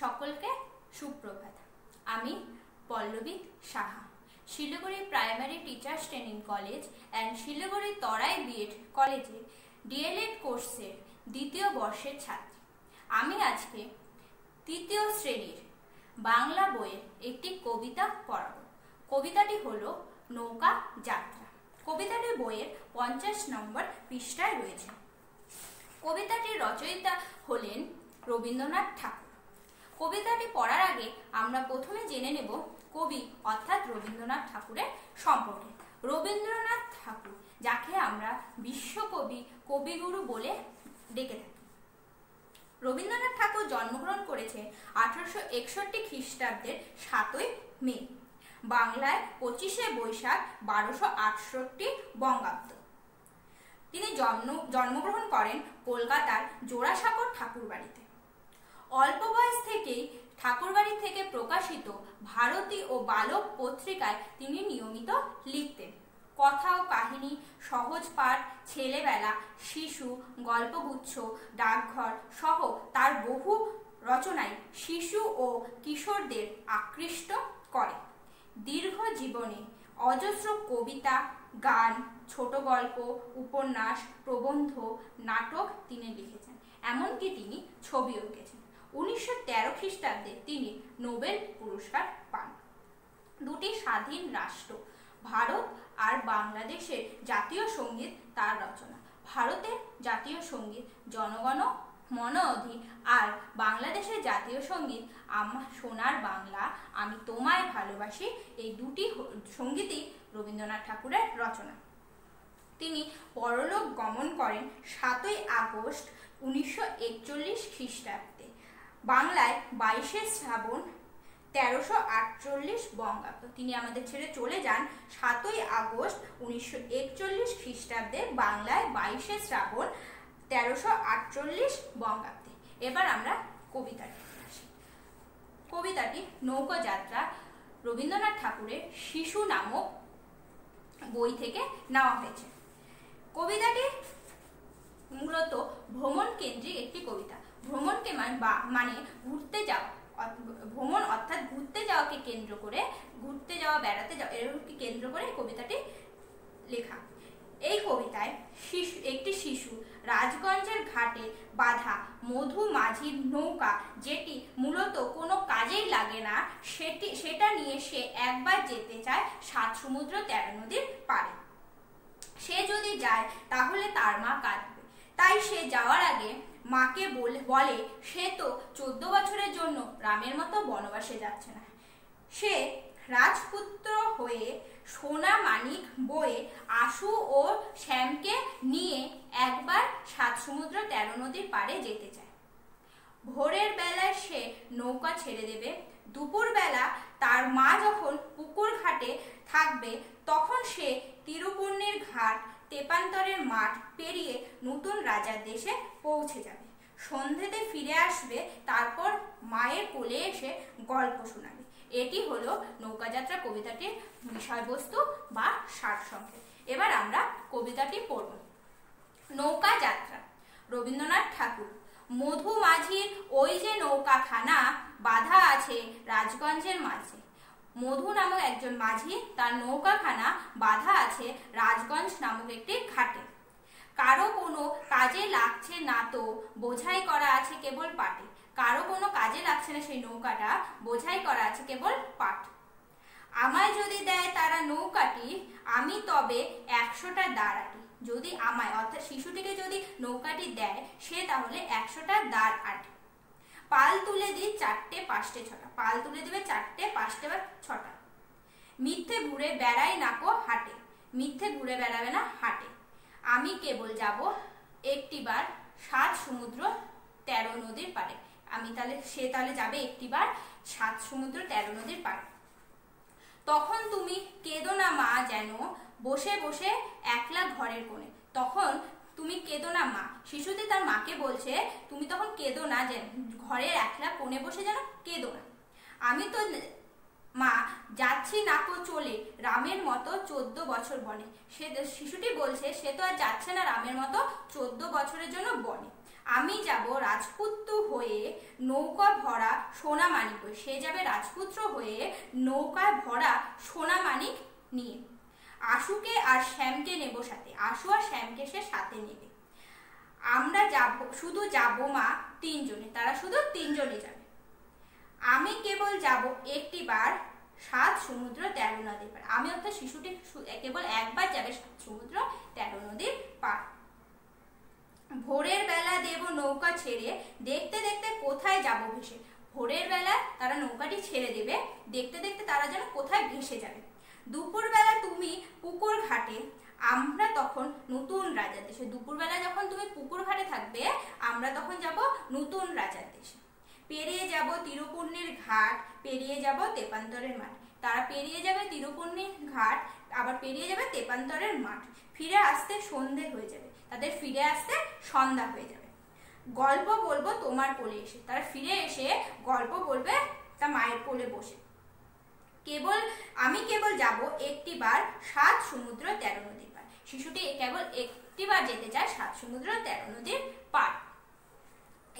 সকলকে সুপ্রভাত। আমি Pallabi Saha. Siliguri primary teachers training college and Siliguri Terai B Ed কলেজে ডিএলএড কোর্সের দ্বিতীয় বর্ষের ছাত্রী। আমি আজকে তৃতীয় শ্রেণির বাংলা বইয়ের একটি কবিতা পড়াব। কবিতাটি হলো নৌকা যাত্রা। কবিতাটি বইয়ের পঞ্চাশ নম্বর পৃষ্ঠায় রয়েছে। কবিতাটির রচয়িতা হলেন রবীন্দ্রনাথ ঠাকুর। কবিতাটি পড়ার আগে আমরা প্রথমে জেনে নেব কবি অর্থাৎ রবীন্দ্রনাথ ঠাকুরের সম্পর্কে। রবীন্দ্রনাথ ঠাকুর, যাকে আমরা বিশ্বকবি কবিগুরু বলে ডেকে থাকি। রবীন্দ্রনাথ ঠাকুর জন্মগ্রহণ করেছে আঠারোশো একষট্টি খ্রিস্টাব্দের সাতই মে, বাংলায় পঁচিশে বৈশাখ বারোশো আটষট্টি বঙ্গাব্দ। তিনি জন্ম, জন্মগ্রহণ করেন কলকাতার জোড়াসাগর ঠাকুরবাড়িতে। অল্প বয়স থেকেই ঠাকুরবাড়ি থেকে প্রকাশিত ভারতী ও বালক পত্রিকায় তিনি নিয়মিত লিখতেন। কথা ও কাহিনী, সহজ পাঠ, ছেলেবেলা, শিশু, গল্পগুচ্ছ, ডাকঘর সহ তার বহু রচনায় শিশু ও কিশোরদের আকৃষ্ট করে। দীর্ঘ জীবনে অজস্র কবিতা, গান, ছোট গল্প, উপন্যাস, প্রবন্ধ, নাটক তিনি লিখেছেন। এমনকি তিনি ছবিও এঁকেছেন। উনিশশো তেরো খ্রিস্টাব্দে তিনি নোবেল পুরস্কার পান। দুটি স্বাধীন রাষ্ট্র, ভারত আর বাংলাদেশের জাতীয় সংগীত তার রচনা। ভারতের জাতীয় সংগীত জনগণ, মন অধি আর বাংলাদেশের জাতীয় সংগীত আমার সোনার বাংলা, আমি তোমায় ভালোবাসি, এই দুটি সঙ্গীতই রবীন্দ্রনাথ ঠাকুরের রচনা। তিনি পরলোক গমন করেন সাতই আগস্ট উনিশশো একচল্লিশ খ্রিস্টাব্দে। বাংলায় বাইশে শ্রাবণ তেরোশো আটচল্লিশ বঙ্গাব্দ। তিনি আমাদের ছেড়ে চলে যান সাতই আগস্ট উনিশশো একচল্লিশ খ্রিস্টাব্দে বাংলায় বাইশে শ্রাবণ তেরোশো আটচল্লিশ বঙ্গাব্দে। এবার আমরা কবিতাটি আসি। কবিতাটি নৌকাযাত্রা রবীন্দ্রনাথ ঠাকুরের শিশু নামক বই থেকে নেওয়া হয়েছে। কবিতাটি মূলত ভ্রমণ কেন্দ্রিক একটি কবিতা। ভ্রমণকে মানে ঘুরতে যাওয়া ভ্রমণ অর্থাৎ ঘুরতে যাওয়াকে কেন্দ্র করে, ঘুরতে যাওয়া, বেড়াতে যাওয়া, এরকমকে কেন্দ্র করে কবিতাটি লেখা। এই কবিতায় শিশু, একটি শিশু রাজগঞ্জের ঘাটে বাঁধা মধু মাঝির নৌকা, যেটি মূলত কোনো কাজেই লাগে না, সেটি, সেটা নিয়ে সে একবার যেতে চায় সাত সমুদ্র তেরো নদীর পারে সে যদি যায়, তাহলে তার মা কাঁদবে। তাই সে যাওয়ার আগে মাকে বলে সে তো চোদ্দ বছরের জন্য রামের মতো বনবাসে যাচ্ছে না। সে রাজপুত্র হয়ে সোনা মানিক বয়ে আশু ও শ্যামকে নিয়ে একবার সাত সমুদ্র তেরো নদীর পাড়ে যেতে চায়। ভোরের বেলায় সে নৌকা ছেড়ে দেবে। দুপুর বেলা তার মা যখন পুকুর ঘাটে থাকবে, তখন সে তিরুপূর্ণের ঘাট তেপান্তরের মাঠ পেরিয়ে নতুন রাজার দেশে পৌঁছে যাবে। সন্ধেতে ফিরে আসবে, তারপর মায়ের কোলে এসে গল্প শোনাবে। এটি হলো নৌকাযাত্রা কবিতাটির বিষয়বস্তু বা সারসংক্ষেপ। এবার আমরা কবিতাটি পড়ব। নৌকা যাত্রা রবীন্দ্রনাথ ঠাকুর। মধু মাঝির ওই যে নৌকাখানা, বাধা আছে রাজগঞ্জের মাঝে। মধু নামক একজন মাঝি, তার নৌকাখানা বাধা আছে রাজগঞ্জ নামক একটি ঘাটে। কারও কোনো কাজে লাগছে না তো বোঝাই করা আছে কেবল পাটে কারও কোনো কাজে লাগছে না সেই নৌকাটা, বোঝাই করা আছে কেবল পাট আমায় যদি দেয় তারা নৌকাটি, আমি তবে একশোটা দাঁড়াটি। যদি আমায়, অর্থাৎ শিশুটিকে যদি নৌকাটি দেয়, সে তাহলে একশোটা দাঁড় আটে। পাল তুলে দিই চারটে পাঁচটে ছটা। পাল তুলে দিবে চারটে, পাঁচটে বা ছটা। মিথ্যে ঘুরে বেড়াই নাকো হাটে। মিথ্যে ঘুরে বেড়াবে না হাটে। আমি কেবল যাব একটিবার সাত সমুদ্র তেরো নদীর পারে আমি তাহলে, সে তাহলে যাবে একটিবার সাত সমুদ্র তেরো নদীর পারে তখন তুমি কেঁদো না মা যেন বসে বসে একলা ঘরের কোণে। তখন তুমি কেঁদো না, মা। শিশুটি তার মাকে বলছে, তুমি তখন কেঁদো না যেন, ঘরের একলা কোণে বসে যেন কেঁদো না। আমি তো মা, যাচ্ছি নাকো চলে, রামের মতো চোদ্দ বছর বনে। সে শিশুটি বলছে, সে তো আর যাচ্ছে না রামের মতো চোদ্দ বছরের জন্য বনে। আমি যাব রাজপুত্র হয়ে নৌকা ভরা সোনা মানিক সে যাবে রাজপুত্র হয়ে নৌকায় ভরা সোনা মানিক নিয়ে। আশুকে আর শ্যামকে নেব সাথে। আশু আর শ্যামকে সে সাথে নেবে। আমরা যাব, শুধু যাব মা তিনজনে, তারা শুধু তিনজনে যাবে। আমি কেবল যাব একটি বার সাত সমুদ্র তেরো নদীর পার আমি অর্থাৎ শিশুটি কেবল একবার যাবে সাত সমুদ্র তেরো নদীর পার ভোরের বেলা দেব নৌকা ছেড়ে, দেখতে দেখতে কোথায় যাব ভেসে। ভোরের বেলা তারা নৌকাটি ছেড়ে দেবে, দেখতে দেখতে তারা যেন কোথায় ভেসে যাবে। দুপুরবেলা তুমি পুকুর ঘাটে, আমরা তখন নতুন রাজার দেশে। দুপুরবেলা যখন তুমি পুকুর ঘাটে থাকবে, আমরা তখন যাব নতুন রাজার দেশে। পেরিয়ে যাব তিরুপূর্ণির ঘাট, পেরিয়ে যাব তেপান্তরের মাঠ। তারা পেরিয়ে যাবে তিরুপূর্ণির ঘাট, আবার পেরিয়ে যাবে তেপান্তরের মাঠ। ফিরে আসতে সন্ধে হয়ে যাবে। তাদের ফিরে আসতে সন্ধ্যা হয়ে যাবে। গল্প বলব তোমার কোলে এসে। তারা ফিরে এসে গল্প বলবে তা মায়ের কোলে বসে। কেবল, আমি কেবল যাব একটি বার সাত সমুদ্র তেরো নদীর পার শিশুটি কেবল একটি বার যেতে চায় সাত সমুদ্র তেরো নদীর পার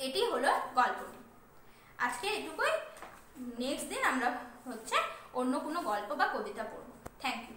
এটি হলো গল্পটি। আজকে এটুকুই। নেক্সট দিন আমরা হচ্ছে অন্য কোনো গল্প বা কবিতা পড়ব। Thank you.